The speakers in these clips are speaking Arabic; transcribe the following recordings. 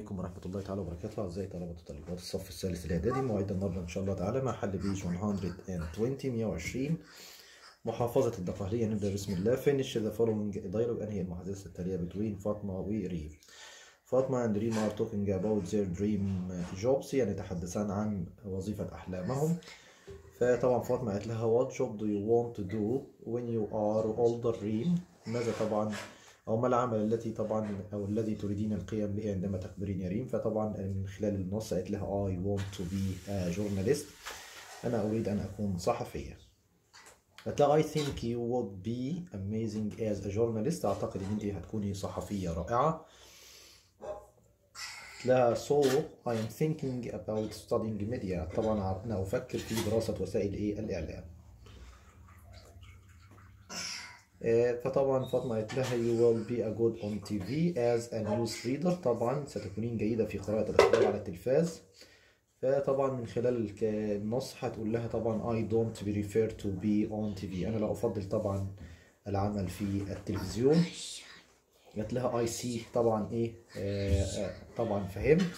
عليكم ورحمة الله تعالى وبركاته. أعزائي طلبة وطالبات الصف الثالث الإعدادي موعد النهاردة إن شاء الله تعالى. مع حل بيج 120 120 محافظة الدقهلية نبدأ بسم الله. Finish the following dialogue. أنهي المحادثة التالية between فاطمة وريم فاطمة and ريم are talking about their dream jobs يعني يتحدثان عن وظيفة أحلامهم. فطبعا فاطمة قالت لها what job do you want to do when you are older ريم ماذا طبعا أو ما العمل التي طبعا أو الذي تريدين القيام به عندما تكبرين يا ريم فطبعا من خلال النص قالت لها I want to be a journalist. أنا أريد أن أكون صحفية. قالت لها I think you would be amazing as a journalist. أعتقد أن أنت هتكوني صحفية رائعة. لها so I am thinking about studying media. طبعا أنا أفكر في دراسة وسائل إيه؟ الإعلام. فطبعا فاطمة قالت لها you will be a good on TV as a news reader طبعا ستكونين جيدة في قراءة الأخبار على التلفاز. فطبعا من خلال النص هتقول لها طبعا I don't prefer to be on TV أنا لا أفضل طبعا العمل في التلفزيون. قالت لها I see. طبعا إيه آه آه طبعا فهمت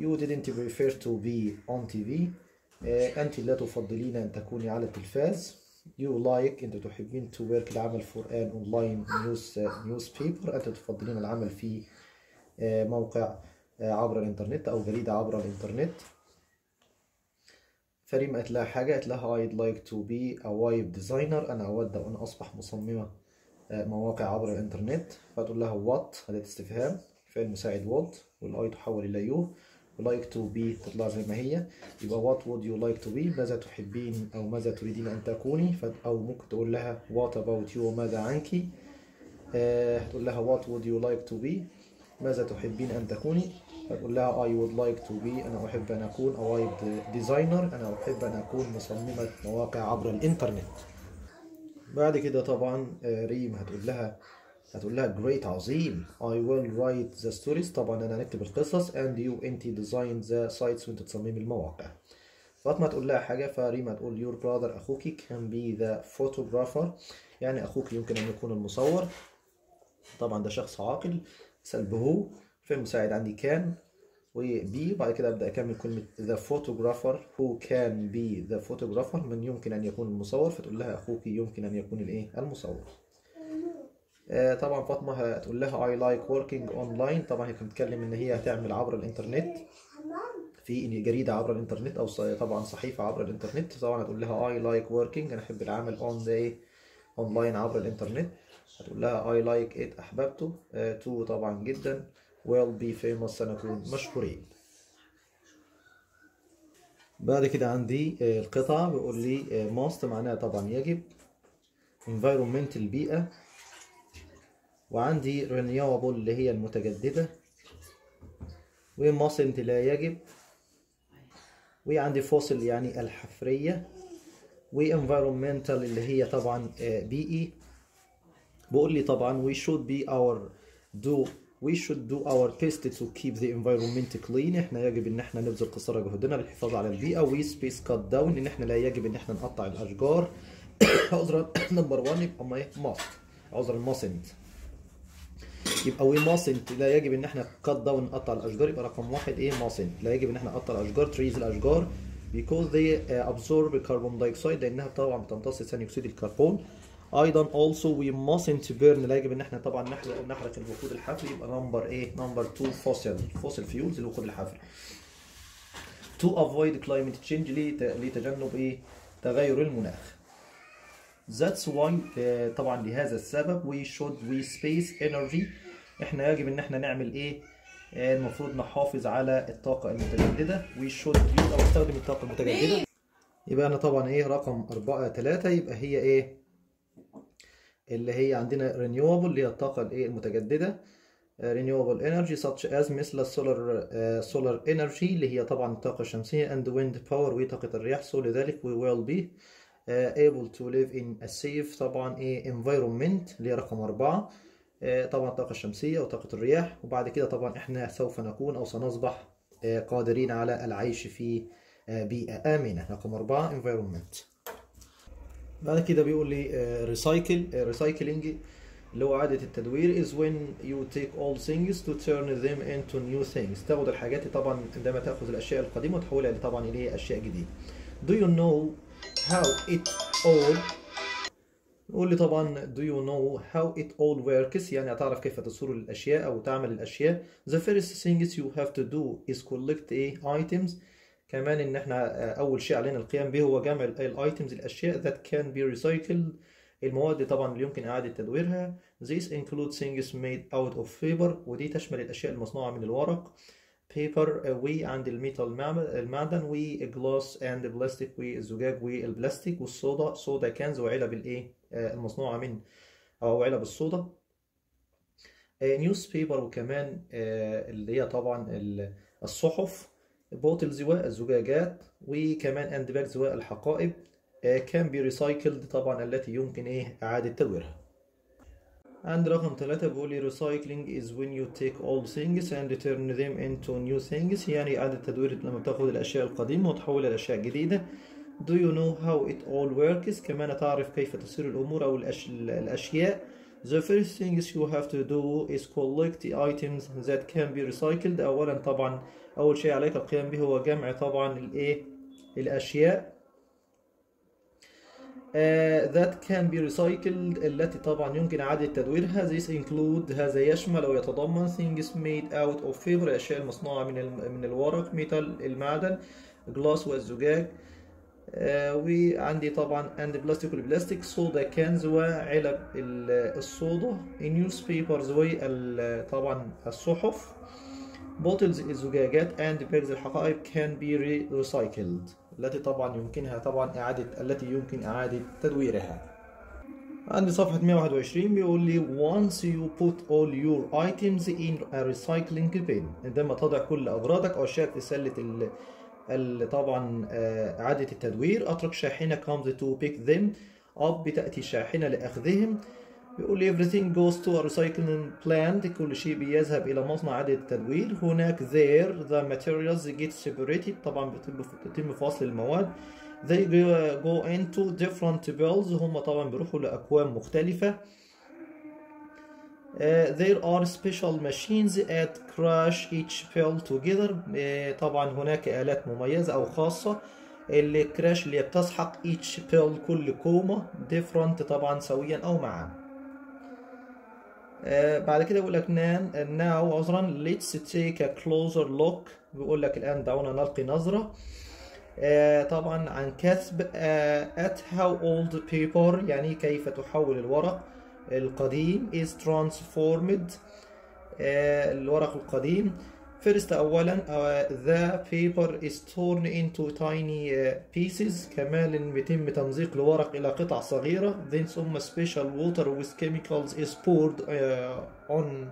you didn't prefer to be on TV آه أنت لا تفضلين أن تكوني على التلفاز. You like أنت تحبين to work العمل for an online news newspaper أنت تفضلين العمل في موقع عبر الإنترنت أو جريدة عبر الإنترنت. فريم قالت لها حاجة قالت لها I'd like to be a web designer. أنا أود أن أصبح مصممة مواقع عبر الإنترنت. فتقول لها what أداة استفهام. فعل مساعد what والأي تحول إلى you. Like to be تطلع زي ما هي. يبقى what would you like to be? ماذا تحبين أو ماذا تريدين أن تكوني؟ أو ممكن تقول لها what about you ماذا عنك؟ آه هتقول لها what would you like to be ماذا تحبين أن تكوني؟ هتقول لها I would like to be أنا أحب أن أكون a web designer أنا أحب أن أكون مصممة مواقع عبر الإنترنت. بعد كده طبعا ريم هتقول لها هتقول لها great عظيم. I will write the stories. طبعا أنا هنكتب القصص and you أنت design the sites وأنت تصممي المواقع. فاطمة تقول لها حاجة فريم هتقول your brother أخوك can be the photographer. يعني أخوك يمكن أن يكون المصور. طبعا ده شخص عاقل. سلب هو في المساعد عندي كان وبي وبعد كده أبدأ أكمل كلمة the photographer. Who can be the photographer? من يمكن أن يكون المصور. فتقول لها أخوك يمكن أن يكون الإيه؟ المصور. طبعا فاطمة هتقول لها I like working online. طبعا هي بتتكلم إن هي هتعمل عبر الإنترنت. في جريدة عبر الإنترنت أو طبعا صحيفة عبر الإنترنت. طبعا هتقول لها I like working. أنا أحب العمل on the online عبر الإنترنت. هتقول لها I like it. أحببته. to طبعا جدا. Will be famous. سنكون مشهورين. بعد كده عندي القطعة. بيقول لي must معناها طبعا يجب. Environment البيئة وعندي renewable اللي هي المتجددة. و mustn't لا يجب. وعندي fossil يعني الحفرية. و environmental اللي هي طبعا بيئي. بقول لي طبعا we should be our do we should do our best to keep the environment clean. إحنا يجب إن إحنا نبذل قصارى جهدنا للحفاظ على البيئة. we space cut down. إن إحنا لا يجب إن إحنا نقطع الأشجار. عذرا number 1 يبقى ما must. عذرا mustn't. يبقى we mustn't لا يجب إن إحنا cut down نقطع الأشجار يبقى رقم واحد إيه mustn't لا يجب إن إحنا نقطع الأشجار trees الأشجار because they absorb carbon dioxide لأنها طبعا بتمتص ثاني أكسيد الكربون. أيضا also we mustn't burn لا يجب إن إحنا طبعا نحرق نحرق الوقود الحفري يبقى number إيه number 2 fossil fossil fuels الوقود الحفري. To avoid climate change لتجنب إيه؟ تغير المناخ. That's why طبعا لهذا السبب we should we space energy إحنا يجب ان إحنا نعمل إيه؟ المفروض نحافظ على الطاقة المتجددة. We should use أو نستخدم الطاقة المتجددة. يبقى أنا طبعا إيه؟ رقم أربعة تلاتة. يبقى هي إيه؟ اللي هي عندنا renewable اللي هي الطاقة الإيه؟ المتجددة. renewable energy such as مثل السولار solar energy اللي هي طبعا الطاقة الشمسية and wind power وطاقة الرياح so لذلك we will be able to live in a safe طبعا إيه؟ environment اللي هي رقم أربعة. طبعا الطاقة الشمسية وطاقة الرياح وبعد كده طبعا إحنا سوف نكون أو سنصبح قادرين على العيش في بيئة آمنة. رقم أربعة environment. بعد كده بيقول لي recycle recycling اللي هو إعادة التدوير is when you take old things to turn them into new things. تاخد الحاجات طبعا عندما تأخذ الأشياء القديمة وتحولها طبعا إلى أشياء جديدة. Do you know how it all قول لي طبعا do you know how it all works يعني هتعرف كيف تصور الأشياء أو تعمل الأشياء. The first things you have to do is collect a items. كمان إن إحنا أول شيء علينا القيام به هو جمع الايتمز الأشياء that can be recycled. المواد طبعا اللي يمكن إعادة تدويرها. This includes things made out of paper ودي تشمل الأشياء المصنوعة من الورق. Paper و and ال metal المعدن. و glass and plastic. والزجاج والبلاستيك والصودا soda cans وعلب الايه المصنوعة من أو علب الصودا. newspaper وكمان اللي هي طبعا الصحف bottles والزجاجات وكمان and bags والحقائب can be recycled طبعا التي يمكن إيه إعادة تدويرها. عند رقم ثلاثة بيقول لي recycling is when you take old things and turn them into new things يعني إعادة تدوير لما بتاخد الأشياء القديمة وتحولها لأشياء جديدة. Do you know how it all works? كمان تعرف كيف تصير الأمور أو الأش... الأشياء. The first things you have to do is collect the items that can be recycled. أولا طبعا أول شيء عليك القيام به هو جمع طبعا الإيه الأشياء Uh, that can be recycled التي طبعا يمكن إعادة تدويرها. This include هذا يشمل أو يتضمن things made out of paper الأشياء المصنوعة من من الورق metal المعدن glass والزجاج. وعندي طبعا and plastic والبلاستيك صودا كانز وعلب الصودا newspapers وطبعا الصحف bottles الزجاجات and bags الحقائب can be recycled. التي طبعا يمكنها طبعا إعادة التي يمكن إعادة تدويرها. عندي صفحة 121 بيقول لي once you put all your items in a recycling bin. عندما تضع كل أغراضك أو أشياء في سلة طبعا إعادة التدوير. أترك شاحنة comes to pick them up. بتأتي شاحنة لأخذهم. بيقول everything goes to a recycling plant. كل شيء بيذهب إلى مصنع إعادة التدوير. هناك there the materials get separated. طبعا بيتم فصل المواد. They go into different bills هم طبعا بيروحوا لأكوام مختلفة. There are special machines that crush each pill together. Uh, طبعا هناك آلات مميزة أو خاصة. اللي كراش اللي بتسحق each pill كل كومة. Different طبعا سويا أو معا. آه بعد كده بيقول لك now عذرا let's take a closer look. بيقول لك الآن دعونا نلقي نظرة. آه طبعا عن كسب آه at how old paper يعني كيف تحول الورق. القديم is transformed. الورق القديم. First أولا the paper is torn into tiny pieces. كمان بيتم تمزيق الورق إلى قطع صغيرة. Then ثم special water with chemicals is poured on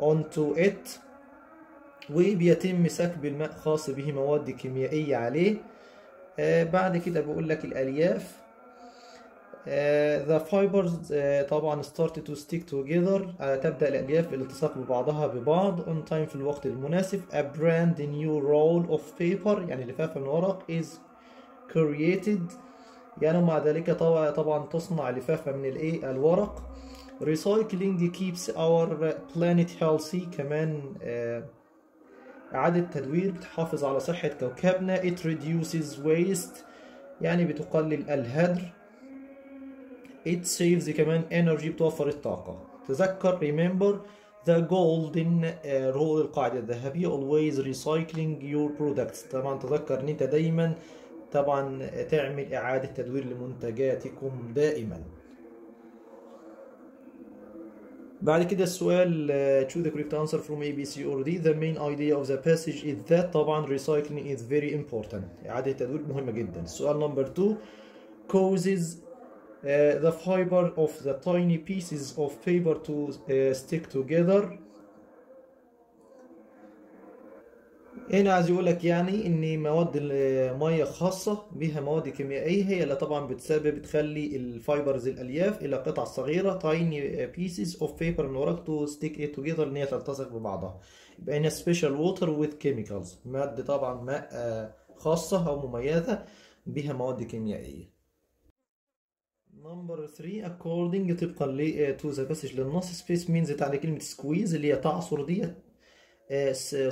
onto it. وبيتم سكب الماء خاص به مواد كيميائية عليه. بعد كده بيقول لك الألياف. The fibers uh, طبعا started to stick together. uh, تبدأ الألياف بالالتصاق ببعضها ببعض on time في الوقت المناسب. A brand new roll of paper يعني لفافة من ورق is created. يعني مع ذلك طبعا, طبعا تصنع لفافة من الايه الورق. Recycling keeps our planet healthy. كمان إعادة تدوير بتحافظ على صحة كوكبنا. It reduces waste. يعني بتقلل الهدر. It saves كمان energy بتوفر الطاقة تذكر remember the golden uh, rule القاعدة الذهبية always recycling your products طبعا تذكر ان انت دايما طبعا تعمل اعادة تدوير لمنتجاتكم دائما بعد كده السؤال uh, the correct answer from A, B, C or D the main idea of the passage is that طبعا recycling is very important إعادة التدوير مهمة جدا السؤال number 2 causes Uh, the fiber of the tiny pieces of paper to uh, stick together. هنا عايز يقول لك يعني إن مواد المية خاصة بها مواد كيميائية هي اللي طبعا بتسبب بتخلي الفايبرز الألياف إلى قطع صغيرة tiny pieces of paper من ورق to stick it together إن هي تلتصق ببعضها. يبقى هنا special water with chemicals مادة طبعا ماء خاصة أو مميزة بها مواد كيميائية. نمبر 3 according طبقا ل to the passage للنص space means تعني كلمة squeeze اللي هي تعصر ديت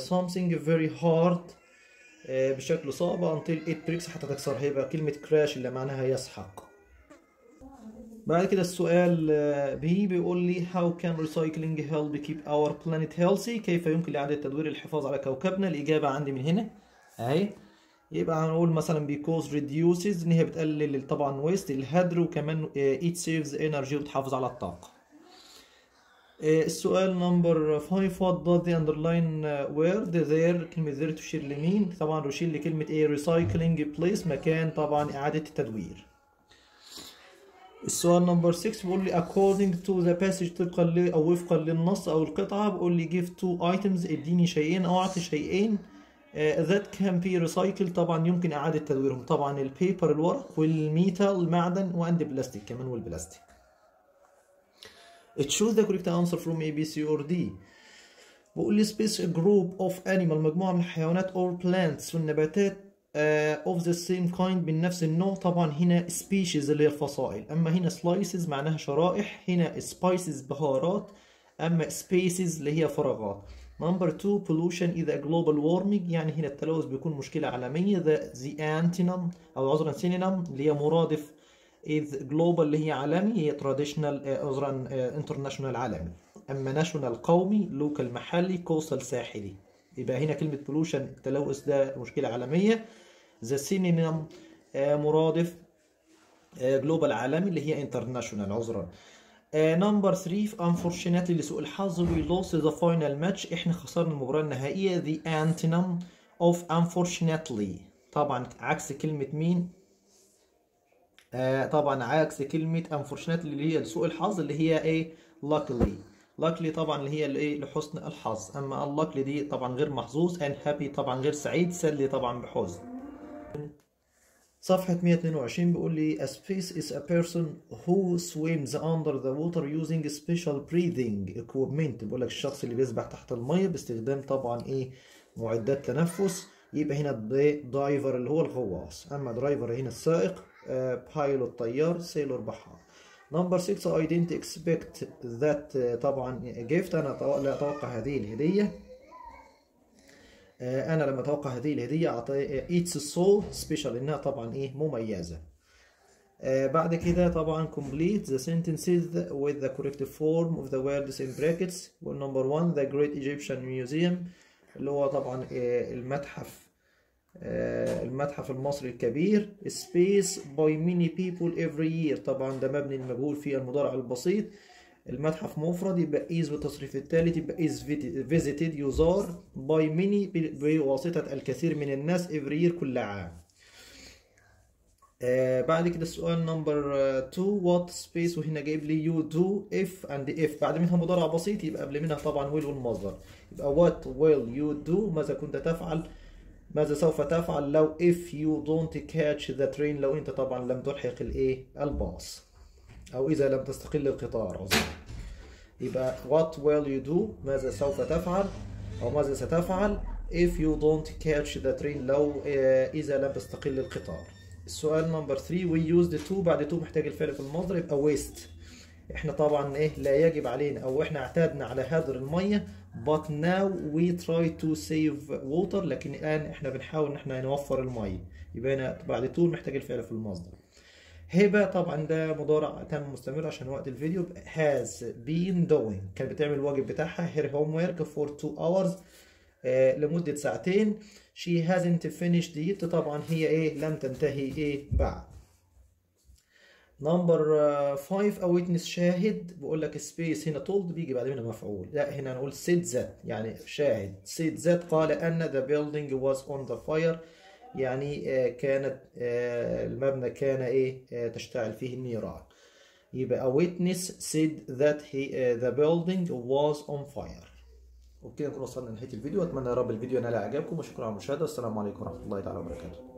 something very hard بشكل صعب until it breaks حتى تكسر. هيبقى كلمة crash اللي معناها يسحق. بعد كده السؤال بي بيقول لي how can recycling help keep our planet healthy كيف يمكن لإعادة تدوير الحفاظ على كوكبنا؟ الإجابة عندي من هنا. أهي. يبقى هنقول مثلا because reduces إن هي بتقلل طبعا waste الهدر وكمان it saves energy وتحافظ على الطاقة. السؤال number 5 what does the underlined word there كلمة there تشير لمين؟ طبعا تشير لكلمة إيه recycling place مكان طبعا إعادة التدوير. السؤال number 6 بيقول لي according to the passage طبقا أو وفقا للنص أو القطعة بيقول لي give two items اديني شيئين أو أعطي شيئين. that can be recycled طبعا يمكن إعادة تدويرهم. طبعا ال paper الورق وال metal المعدن و and plastic كمان والبلاستيك. Choose the correct answer from A B C or D. بقول لي a group of animal مجموعة من الحيوانات or plants والنباتات of the same kind من نفس النوع. طبعا هنا species اللي هي الفصائل. أما هنا slices معناها شرائح هنا spices بهارات أما spaces اللي هي فراغات. نمبر 2 pollution إذا global warming. يعني هنا التلوث بيكون مشكلة عالمية. The, the antonym أو عذرا synonym اللي هي مرادف إذ global اللي هي عالمي هي traditional عذرا international عالمي. أما national قومي local محلي coastal ساحلي. يبقى هنا كلمة pollution التلوث ده مشكلة عالمية. The synonym مرادف global عالمي اللي هي international عذرا. نمبر 3 unfortunately لسوء الحظ we lost the final match. إحنا خسرنا المباراة النهائية the antonym of unfortunately. طبعا عكس كلمة مين؟ آه طبعا عكس كلمة unfortunately اللي هي لسوء الحظ اللي هي إيه؟ luckily. luckily طبعا اللي هي الايه لحسن الحظ. أما unluckily دي طبعا غير محظوظ unhappy طبعا غير سعيد sadly طبعا بحزن. صفحة 122 بيقول لي a space is a person who swims under the water using special breathing equipment. بيقول لك الشخص اللي بيسبح تحت المية باستخدام طبعا إيه معدات تنفس. يبقى هنا diver اللي هو الغواص. أما driver هنا السائق pilot طيار sailor بحار. number 6 I didn't expect that. طبعا gift أنا لا أتوقع هذه الهدية. أنا لما أتوقع هذه الهدية. أعطي it's so special إنها طبعا إيه مميزة. بعد كده طبعا complete the sentences with the correct form of the words in brackets. وال number 1 the great Egyptian museum اللي هو طبعا المتحف المتحف المصري الكبير. Space by many people every year. طبعا ده مبني المجهول في المضارع البسيط. المتحف مفرد يبقى is بالتصريف الثالث يبقى is visited يزار by many بواسطة الكثير من الناس every year كل عام. آه بعد كده السؤال نمبر 2 what space وهنا جايب لي you do if and if. بعد منها مضارع بسيط يبقى قبل منها طبعا will والمصدر يبقى what will you do ماذا كنت تفعل؟ ماذا سوف تفعل؟ لو if you don't catch the train لو انت طبعا لم تلحق الايه؟ الباص. أو إذا لم تستقل القطار. عذرا يبقى what will you do ماذا سوف تفعل؟ أو ماذا ستفعل؟ If you don't catch the train لو إذا لم تستقل القطار. السؤال نمبر 3 we use the to بعد to محتاج الفعل في المصدر يبقى waste. إحنا طبعا إيه لا يجب علينا أو إحنا اعتدنا على هدر المية but now we try to save water لكن الآن إحنا بنحاول إن إحنا نوفر المية. يبقى هنا بعد to محتاج الفعل في المصدر. هبه طبعا ده مضارع تام مستمر عشان وقت الفيديو. Has been doing. كانت بتعمل الواجب بتاعها. Her homework for two hours آه لمدة ساعتين. She hasn't finished yet طبعا هي إيه؟ لم تنتهي إيه بعد. number 5 أو witness شاهد. بقول لك space هنا told بيجي بعد منها مفعول. لا هنا نقول said that. يعني شاهد. Said that قال أن the building was on the fire. يعني كانت المبنى كان إيه تشتعل فيه النيران يبقى a witness said that he, the building was on fire. وبكده نكون وصلنا لنهاية الفيديو. أتمنى يا رب الفيديو ينال إعجابكم وشكرا على المشاهدة. والسلام عليكم ورحمة الله تعالى وبركاته.